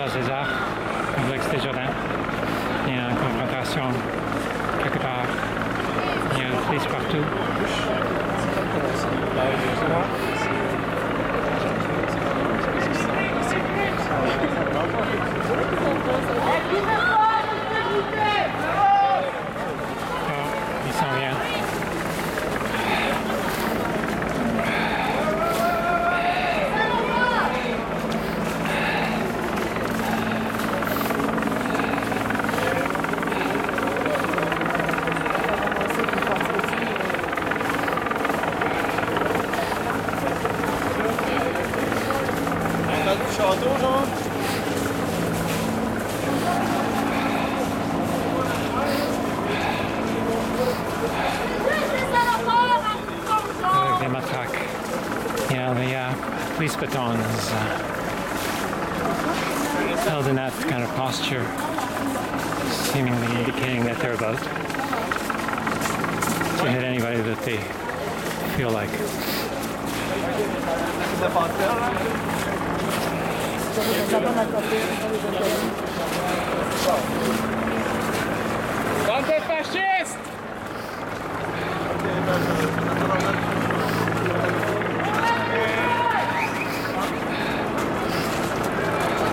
Arts, complexe des Jardins. Il y a une confrontation quelque part. Il y a une police partout. On a du château, genre? avec des matraques. Yeah, the police baton is uh, held in that kind of posture, seemingly indicating that they're about to hit anybody that they feel like. Gracias.